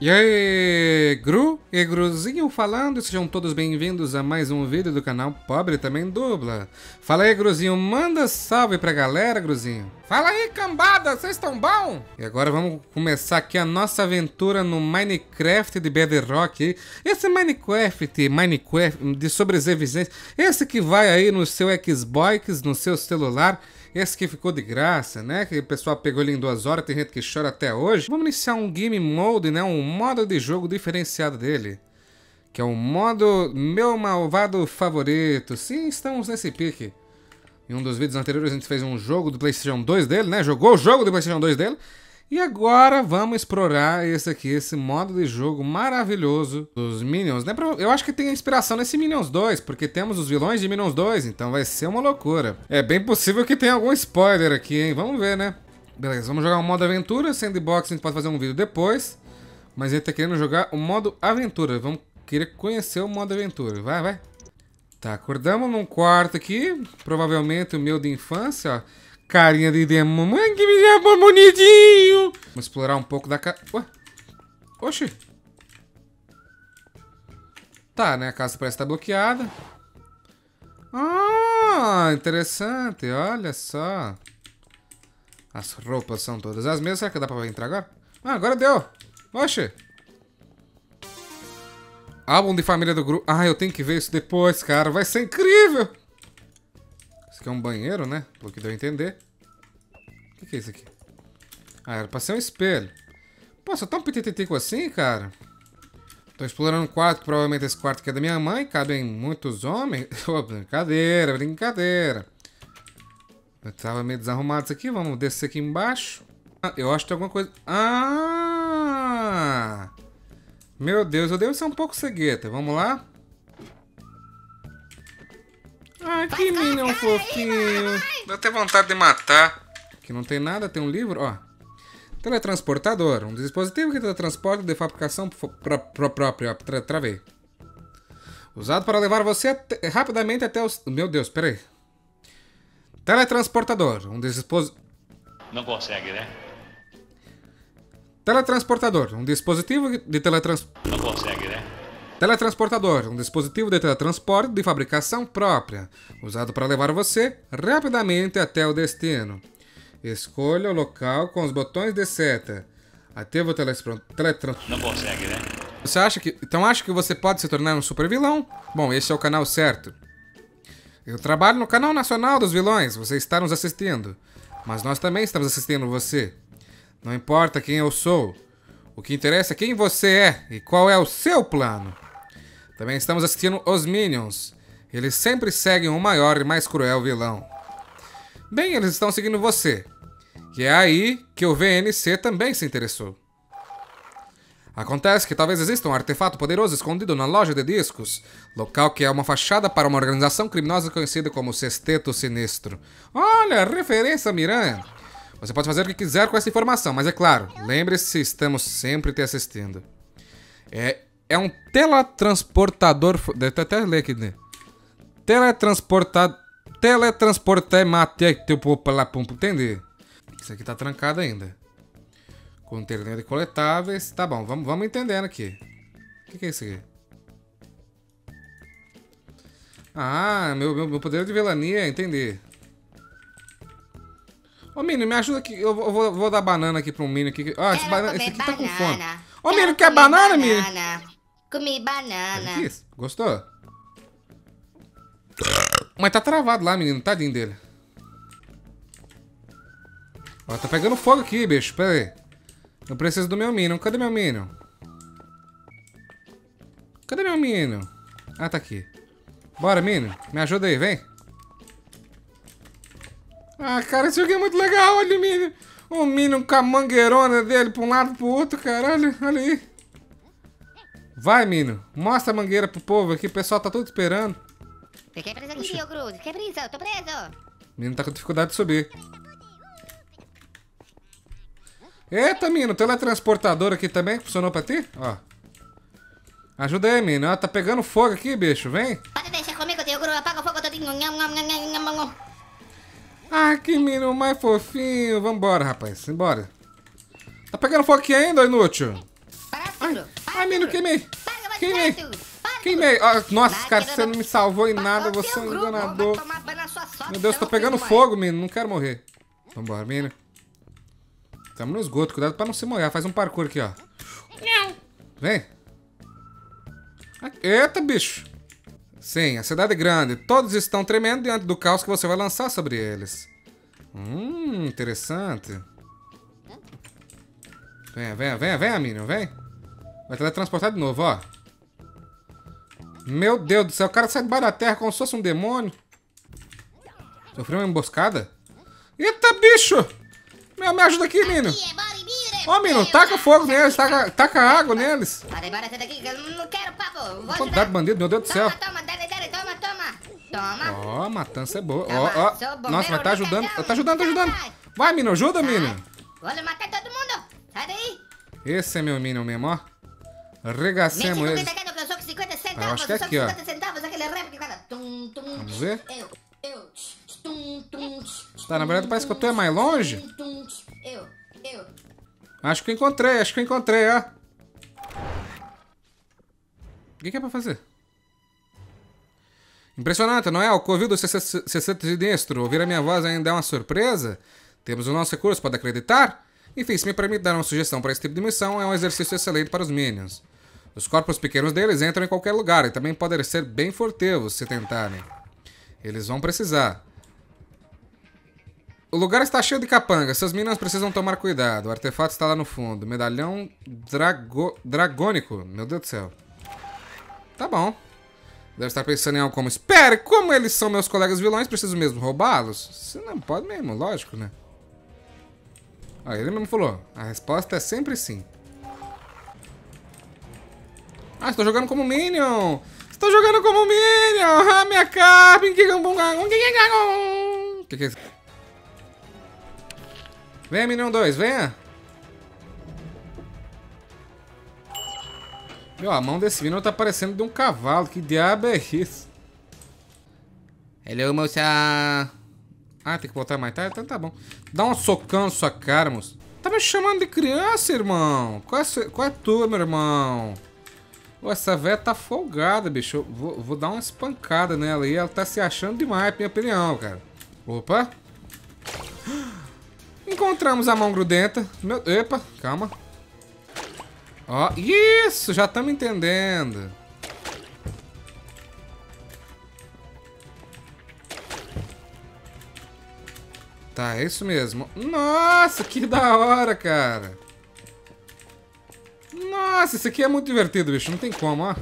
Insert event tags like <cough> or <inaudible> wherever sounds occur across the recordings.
E aí, Gru e Gruzinho falando, sejam todos bem-vindos a mais um vídeo do canal Pobre Também Dubla. Fala aí, Gruzinho, manda salve pra galera, Gruzinho. Fala aí, cambada, vocês estão bom? E agora vamos começar aqui a nossa aventura no Minecraft de Bedrock. Esse Minecraft, Minecraft de sobrevivência, esse que vai aí no seu Xbox, no seu celular esse que ficou de graça, né? Que o pessoal pegou ele em duas horas, tem gente que chora até hoje. Vamos iniciar um game mode, né? Um modo de jogo diferenciado dele. Que é o modo meu malvado favorito. Sim, estamos nesse pique. Em um dos vídeos anteriores a gente fez um jogo do Playstation 2 dele, né? Jogou o jogo do Playstation 2 dele. E agora vamos explorar esse aqui, esse modo de jogo maravilhoso dos Minions? Eu acho que tem inspiração nesse Minions 2, porque temos os vilões de Minions 2, então vai ser uma loucura. É bem possível que tenha algum spoiler aqui, hein? Vamos ver, né? Beleza, vamos jogar o modo aventura, sandbox a gente pode fazer um vídeo depois. Mas gente tá querendo jogar o modo aventura, vamos querer conhecer o modo aventura. Vai, vai. Tá, acordamos num quarto aqui, provavelmente o meu de infância, ó. Carinha de demônio. que chama bonitinho. Vamos explorar um pouco da casa. Ué? Oxi. Tá, né? A casa parece estar bloqueada. Ah, interessante. Olha só. As roupas são todas as mesmas. Será que dá pra entrar agora? Ah, agora deu. Oxi. Álbum de família do grupo. Ah, eu tenho que ver isso depois, cara. Vai ser incrível. Isso aqui é um banheiro, né? Pelo que deu a entender. O que, que é isso aqui? Ah, era pra ser um espelho. Pô, só tão pititico assim, cara? Tô explorando um quarto, provavelmente esse quarto aqui é da minha mãe. Cabem muitos homens. <laughs> Oh, brincadeira, brincadeira. Eu tava meio desarrumado isso aqui. Vamos descer aqui embaixo. Ah, eu acho que tem alguma coisa... Ah! Meu Deus, eu devo ser um pouco cegueta. Vamos lá? Ah, que menino fofinho. Dá até vontade de matar. Aqui não tem nada, tem um livro, ó. Teletransportador, um dispositivo que teletransporta de fabricação própria. Tra travei. Usado para levar você rapidamente até os... Meu Deus, peraí. Teletransportador, um dispositivo... Não consegue, né? Teletransportador, um dispositivo de teletransporte... Não consegue, né? Teletransportador, um dispositivo de teletransporte de fabricação própria, usado para levar você rapidamente até o destino. Escolha o local com os botões de seta. Ativa o teletransporte. Não consegue, né? Você acha que. Então acha que você pode se tornar um super vilão? Bom, esse é o canal certo. Eu trabalho no canal nacional dos vilões, você está nos assistindo. Mas nós também estamos assistindo você. Não importa quem eu sou. O que interessa é quem você é e qual é o seu plano. Também estamos assistindo os Minions. Eles sempre seguem o maior e mais cruel vilão. Bem, eles estão seguindo você. Que é aí que o VNC também se interessou. Acontece que talvez exista um artefato poderoso escondido na loja de discos, local que é uma fachada para uma organização criminosa conhecida como Sexteto Sinistro. Olha, referência Miranha. Você pode fazer o que quiser com essa informação, mas é claro, lembre-se, estamos sempre te assistindo. É é um teletransportador. Deixa eu até ler aqui, né? Teletransportador. Teletransportar tipo para entender? Isso aqui tá trancado ainda. Container de coletáveis. Tá bom, vamos, vamos entendendo aqui. O que, que é isso aqui? Ah, meu, meu, meu poder de velania, entendi. Ô, Mini, me ajuda aqui. Eu vou, vou dar banana aqui um Mini aqui. Ah, esse, banana, esse aqui tá com fome. Ô, Mini, quer banana, banana, Mini? Comi banana. Isso, gostou? Mas tá travado lá, menino. Tadinho dele. Ó, tá pegando fogo aqui, bicho. Pera aí. Eu preciso do meu Minion. Cadê meu Minion? Cadê meu Minion? Ah, tá aqui. Bora, Minion. Me ajuda aí, vem. Ah, cara, esse jogo é muito legal. Olha o Minion. O Minion com a mangueirona dele pra um lado pro outro, cara. Olha aí. Vai, Mino. Mostra a mangueira pro povo aqui. O pessoal tá todo esperando. Fiquei preso aqui, Rio Cruz. Fiquei preso. Eu tô preso. Mino tá com dificuldade de subir. Eita, Mino. Teletransportador aqui também. Funcionou pra ti? Ó. Ajuda aí, Mino. Ó, tá pegando fogo aqui, bicho. Vem. Pode deixar comigo, Tio Cruz. Apaga o fogo todinho. Ah, que Mino mais fofinho. Vambora, rapaz. Vambora. Tá pegando fogo aqui ainda, inútil? Para, Ai, ai, menino, queimei. Queimei. Queimei. Ah, nossa, cara, você não me salvou em nada, você é um enganador. Meu Deus, você tô não pegando fogo, menino. Não quero morrer. Vambora, menino. Tamo no esgoto. Cuidado pra não se molhar. Faz um parkour aqui, ó. Vem. Eita, bicho. Sim, a cidade é grande. Todos estão tremendo diante do caos que você vai lançar sobre eles. Hum, interessante. Venha, venha, venha, venha, Minion, vem. Vai teletransportar de novo, ó. Meu Deus do céu, o cara sai debaixo da terra como se fosse um demônio. Sofreu uma emboscada? Eita, bicho! Meu, me ajuda aqui, vira, Ó, Mino, meu. taca fogo neles, taca, taca água neles. Não quero papo. Vou Quantidade ajudar. de bandido, meu Deus do céu. Toma, toma, toma, toma. Toma. Ó, matança é boa. Ó, ó. Nossa, mas tá do ajudando. Tá ajudando, tá ajudando. Vai. Mino, ajuda, Mino. Vou matar todo mundo. Sai daí. Esse é meu Minion mesmo, ó. Arregacemos entregando que eu sou com 50 centavos. Eu acho que é aqui, ó. 50 centavos. Tum, tum. Vamos ver? Eu, eu. Tum. Tá, na verdade parece que eu tô é mais longe. Eu, eu. Acho que eu encontrei, acho que eu encontrei, ó. O que, que é pra fazer? Impressionante, não é? O Covid 60 sinistro. Ouvir a minha voz ainda é uma surpresa? Temos o nosso recurso, pode acreditar? Enfim, se me permite dar uma sugestão para esse tipo de missão, é um exercício excelente para os minions. Os corpos pequenos deles entram em qualquer lugar e também podem ser bem furtivos se tentarem. Eles vão precisar. O lugar está cheio de capanga. Seus minions precisam tomar cuidado. O artefato está lá no fundo. Medalhão drago... dragônico. Meu Deus do céu. Tá bom. Deve estar pensando em algo como... Espere, como eles são meus colegas vilões, preciso mesmo roubá-los? Você não pode mesmo, lógico, né? Ah, ele mesmo falou. A resposta é sempre sim. Ah, estou jogando como Minion! Estou jogando como Minion! Ah, minha capa! Que que é isso? Venha, Minion 2, venha! Meu, a mão desse Minion tá parecendo de um cavalo. Que diabo é isso? Hello, moça! Ah, tem que botar mais tarde? Então tá bom. Dá um socão na sua cara, moço. Tá me chamando de criança, irmão? Qual é, qual é a tua, meu irmão? Ô, essa véia tá folgada, bicho. Vou, vou dar uma espancada nela aí. Ela tá se achando demais, minha opinião, cara. Opa. <gasps> Encontramos a mão grudenta. Meu... Epa, calma. Ó, isso, já estamos entendendo. Tá, é isso mesmo. Nossa, que da hora, cara. Nossa, isso aqui é muito divertido, bicho. Não tem como, ó.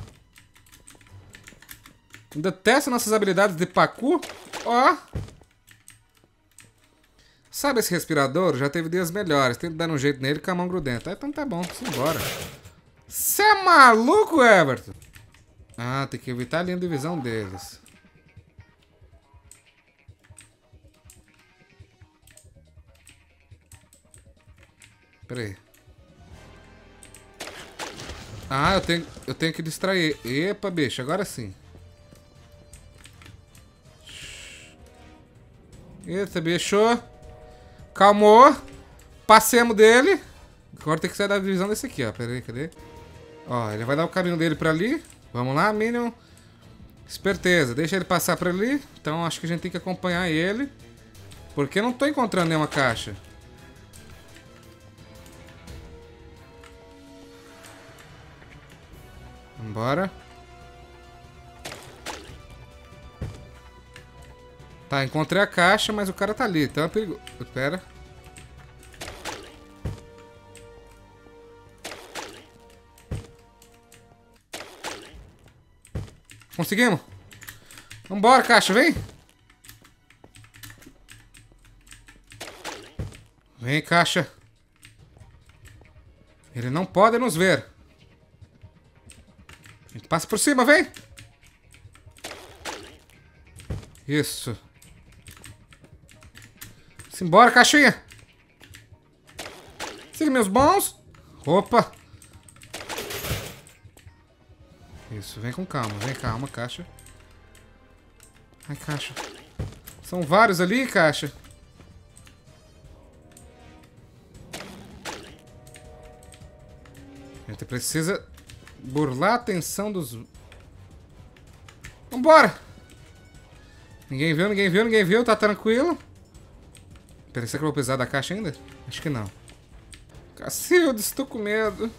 Ainda testa nossas habilidades de pacu. Ó. Sabe esse respirador? Já teve dias melhores. Tenta dar um jeito nele com a mão grudenta. Ah, Então tá bom, simbora. Você é maluco, Everton? Ah, tem que evitar a linha de visão deles. Pera aí. Ah, eu tenho, eu tenho que distrair. Epa, bicho, agora sim. Eita, bicho. Calmou. Passemos dele. Agora tem que sair da visão desse aqui, ó. Pera aí, cadê? Ó, ele vai dar o caminho dele pra ali. Vamos lá, Minion. Esperteza, deixa ele passar pra ali. Então acho que a gente tem que acompanhar ele. Porque não tô encontrando nenhuma caixa. Vambora. Tá, encontrei a caixa, mas o cara tá ali, então é perigoso. Pera. Conseguimos? Vambora, caixa, vem! Vem, caixa. Ele não pode nos ver. Passa por cima, vem! Isso. Simbora, caixinha! Siga meus bons. Opa! Isso, vem com calma, vem calma, caixa. Ai, caixa. São vários ali, caixa. A gente precisa burlar a atenção dos... Vambora! Ninguém viu, ninguém viu, ninguém viu, tá tranquilo. Pera, será que eu vou precisar da caixa ainda? Acho que não. Cacildo, estou com medo.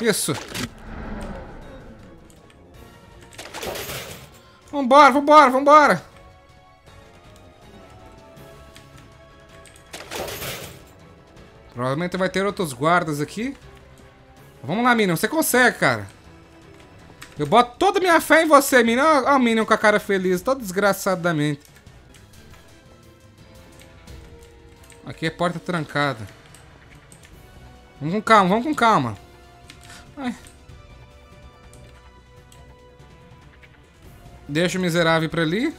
Isso. Vambora, vambora, vambora. Provavelmente vai ter outros guardas aqui. Vamos lá, Minion. Você consegue, cara. Eu boto toda a minha fé em você, Minion. Olha o Minion com a cara feliz. Todo desgraçadamente. Aqui é porta trancada. Vamos com calma, vamos com calma. Ai. Deixa o miserável pra ali.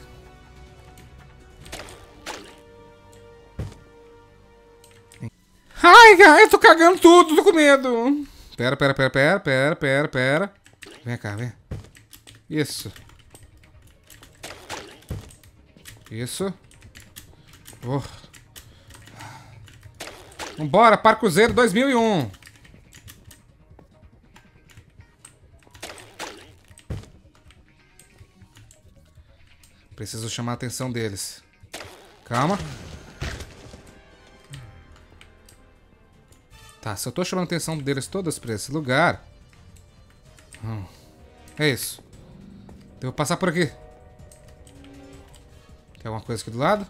Ai, eu tô cagando tudo, tô com medo. Pera, pera, pera, pera, pera, pera, pera. Vem cá, vem. Isso. Isso. Oh. Vambora, Parcuzeiro 2001. Preciso chamar a atenção deles. Calma. Tá, se eu tô chamando a atenção deles todas pra esse lugar... Hum, é isso. Devo passar por aqui. Tem alguma coisa aqui do lado?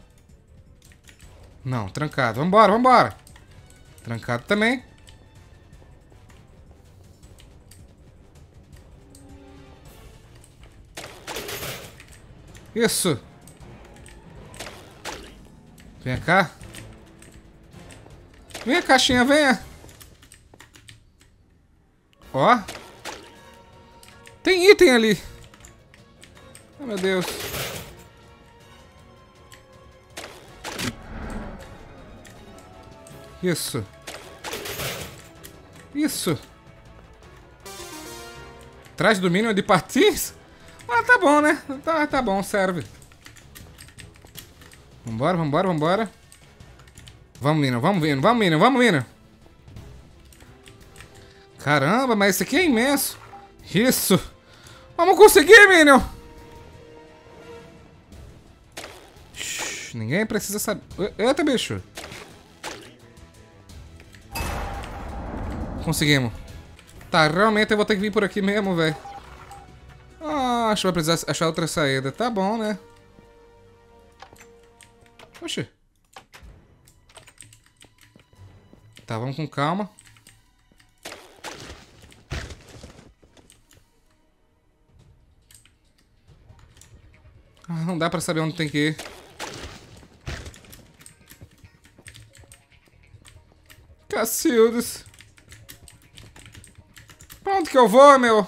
Não, trancado. Vambora, vambora. Trancado também. Isso. Vem cá. Vem, caixinha, venha. Ó. Tem item ali. Oh, meu Deus. Isso. Isso. Traz do mínimo de patins? Ah, tá bom, né? Tá, tá bom, serve. Vambora, vambora, vambora. Vamos, Minion, vamos, Minion, vamos, Minion, vamos, Minion. Caramba, mas esse aqui é imenso. Isso. Vamos conseguir, Minion. Shhh, ninguém precisa saber. Eita, bicho. Conseguimos. Tá, realmente eu vou ter que vir por aqui mesmo, velho. Ah, acho que vai precisar achar outra saída. Tá bom, né? Oxi. Tá, vamos com calma. Ah, não dá pra saber onde tem que ir. Cacildes. Pra onde que eu vou, meu?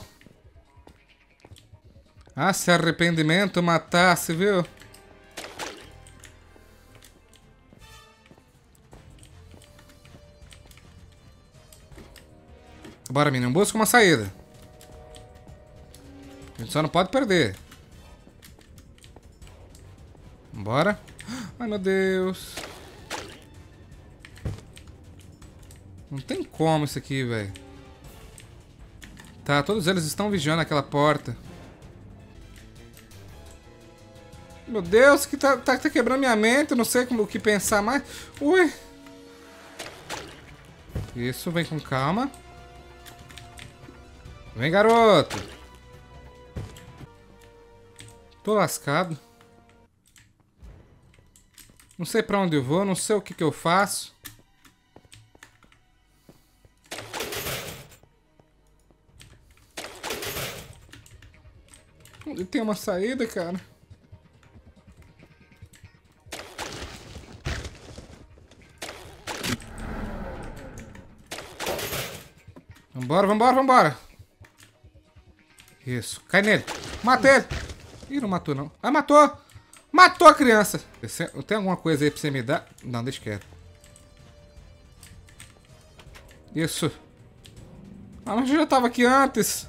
Ah, se arrependimento matasse, viu? Bora, menino. Busca uma saída. A gente só não pode perder. Bora. Ai, meu Deus. Não tem como isso aqui, velho. Tá, todos eles estão vigiando aquela porta. Meu Deus, que tá, tá, tá quebrando minha mente. Eu não sei como, o que pensar mais. Ui. Isso, vem com calma. Vem, garoto. Tô lascado. Não sei pra onde eu vou, não sei o que que eu faço. Tem uma saída, cara? Vambora, vambora, vambora. Isso. Cai nele. Mata ele. Ih, não matou, não. Ah, matou. Matou a criança. É- Tem alguma coisa aí pra você me dar? Não, deixa quieto. Isso. Ah, mas eu já tava aqui antes.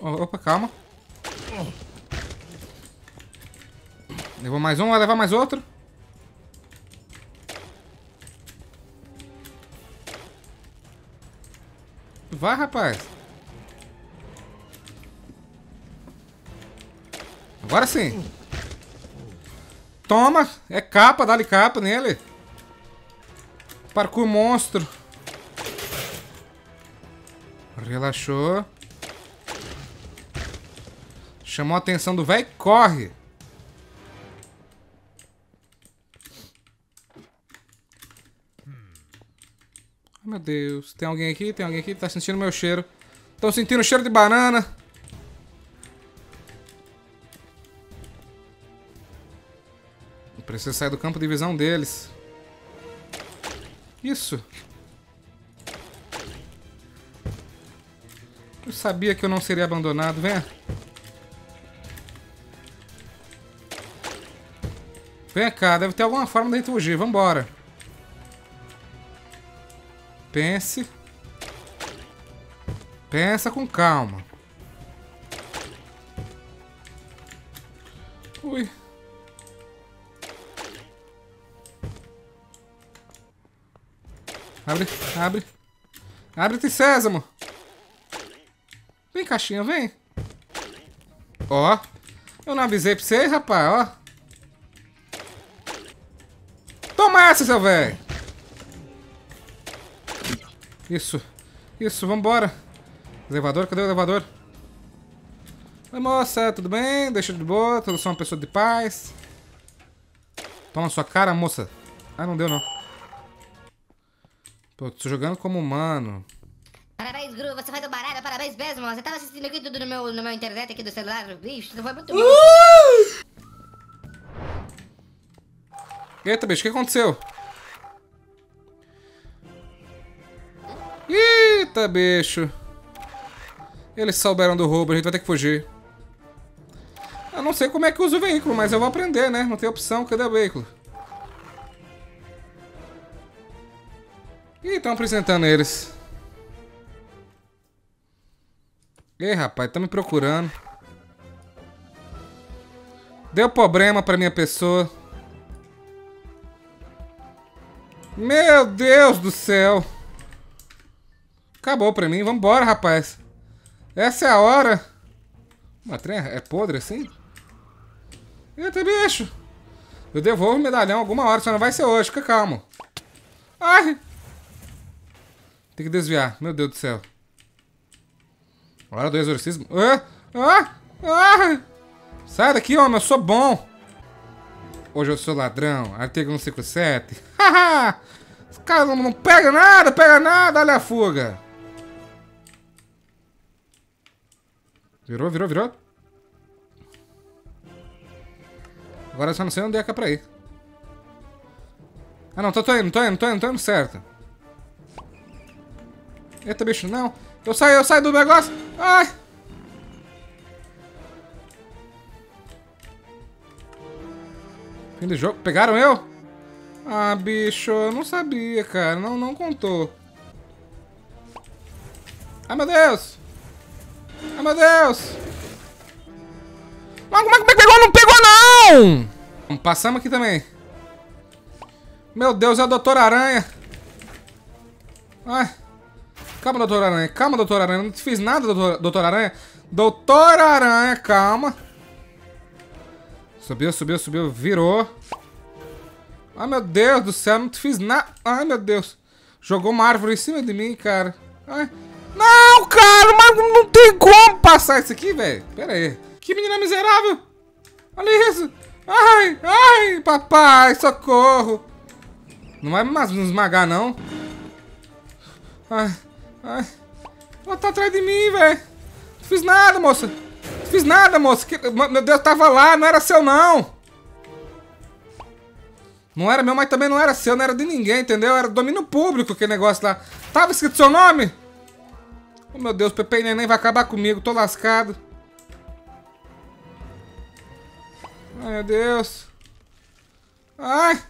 Opa, calma. Levou mais um, vai levar mais outro. Vai, rapaz. Agora sim. Toma. É capa, dá-lhe capa nele. Parkour monstro. Relaxou. Chamou a atenção do velho. Corre. Meu Deus. Tem alguém aqui? Tem alguém aqui? Tá sentindo meu cheiro. Tô sentindo o cheiro de banana. Preciso sair do campo de visão deles. Isso. Eu sabia que eu não seria abandonado. Venha. Vem cá, deve ter alguma forma de gente fugir. Vambora. Pense. Pensa com calma. Ui. Abre, abre. Abre-te, Sésamo. Vem, caixinha, vem. Ó. Eu não avisei pra vocês, rapaz, ó. Toma essa, seu velho. Isso. Isso, vambora. Elevador, cadê o elevador? Oi, moça, tudo bem? Deixa de boa, eu sou uma pessoa de paz. Toma sua cara, moça. Ah, não deu, não. Pô, tô jogando como humano. Parabéns, Gru, você foi do baralho, parabéns mesmo. Você tava assistindo aqui tudo no meu, no meu internet aqui do celular. Bicho, foi muito bom. Eita, bicho, o que aconteceu? Eita, bicho. Eles souberam do roubo, a gente vai ter que fugir. Eu não sei como é que usa o veículo, mas eu vou aprender, né? Não tem opção, cadê o veículo? Ih, estão apresentando eles. Ei, rapaz, tá me procurando. Deu problema pra minha pessoa. Meu Deus do céu. Acabou pra mim. Vambora, rapaz. Essa é a hora. Uma trem é podre assim? Eita, bicho. Eu devolvo o medalhão alguma hora, só não vai ser hoje. Fica calmo. Ai. Tem que desviar. Meu Deus do céu. Hora do exorcismo. Ah, ah, ah. Sai daqui, homem. Eu sou bom. Hoje eu sou ladrão. Artigo 157. <laughs> Haha. Os caras não, não pegam nada, pega nada. Olha a fuga. Virou, virou, virou. Agora eu só não sei onde é que é pra ir. Ah, não. Tô, tô indo, tô indo, tô indo, tô indo certo. Eita, bicho, não. Eu saio, eu saio do negócio. Ai. Fim do jogo. Pegaram eu? Ah, bicho, eu não sabia, cara. Não, não contou. Ai, meu Deus. Ai, meu Deus. Mas como é que pegou? Não pegou, não! Passamos aqui também. Meu Deus, é o Doutor Aranha. Ai. Calma, doutor Aranha. Calma, doutor Aranha. Não te fiz nada, doutor, doutor Aranha. Doutor Aranha, calma. Subiu, subiu, subiu. Virou. Ai, meu Deus do céu. Não te fiz nada. Ai, meu Deus. Jogou uma árvore em cima de mim, cara. Ai. Não, cara. Mas não tem como passar isso aqui, velho. Pera aí. Que menina miserável. Olha isso. Ai, ai, papai. Socorro. Não vai mais nos esmagar, não. Ai. Ai. Ela tá atrás de mim, velho. Não fiz nada, moça. Não fiz nada, moça. Que... Meu Deus, tava lá. Não era seu, não. Não era meu, mas também não era seu. Não era de ninguém, entendeu? Era domínio público aquele negócio lá. Tava escrito seu nome? Oh, meu Deus, Pepe e Neném vai acabar comigo. Tô lascado. Ai, meu Deus. Ai.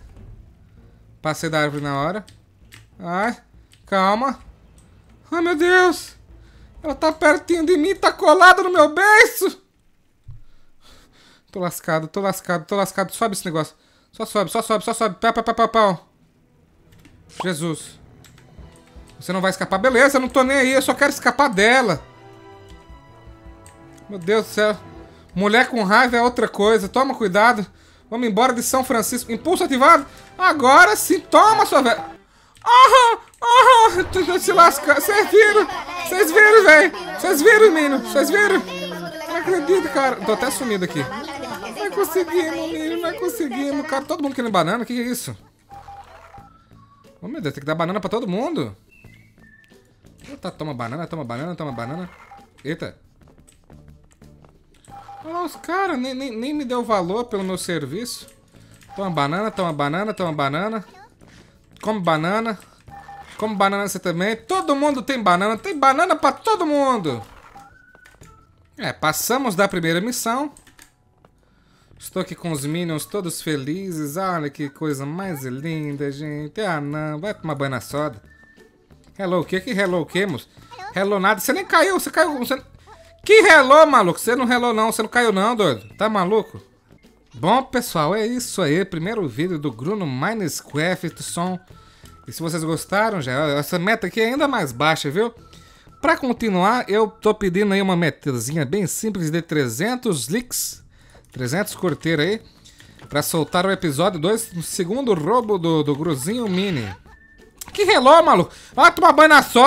Passei da árvore na hora. Ai. Calma. Ai, meu Deus! Ela tá pertinho de mim, tá colada no meu beiço! Tô lascado, tô lascado, tô lascado. Sobe esse negócio. Só sobe, só sobe, só sobe. Pá, pá, pá, pá, pá. Jesus. Você não vai escapar. Beleza, não tô nem aí, eu só quero escapar dela. Meu Deus do céu. Mulher com raiva é outra coisa. Toma cuidado. Vamos embora de São Francisco. Impulso ativado. Agora sim, toma sua velha. Ah, ah, tu se lasca. Vocês viram? Vocês viram, velho? Vocês viram, menino? Vocês viram? Não acredito, cara. Tô até sumido aqui. Não conseguimos, menino. Não conseguimos. Cara, todo mundo querendo banana. O que é isso? Oh, meu Deus, tem que dar banana pra todo mundo. Eita, toma banana, toma banana, toma banana. Eita. Olha os caras, nem, nem, nem me deu valor pelo meu serviço. Toma banana, toma banana, toma banana. Come banana. Come banana você também. Todo mundo tem banana. Tem banana pra todo mundo. É, passamos da primeira missão. Estou aqui com os Minions todos felizes. Olha que coisa mais linda, gente. Ah, não. Vai tomar banho na soda. Hello, o que que hello o que, moço? Hello nada. Você nem caiu. Você caiu... Você... Que hello, maluco? Você não hello não. Você não caiu não, doido. Tá maluco? Bom, pessoal, é isso aí. Primeiro vídeo do Bruno Minecraft som. E se vocês gostaram, já essa meta aqui é ainda mais baixa, viu? Para continuar, eu tô pedindo aí uma metazinha bem simples de 300 licks, 300 corteiros aí, para soltar o episódio 2, o segundo roubo do, do Gruzinho Mini. Que reló, maluco? Vai tomar banho na sola.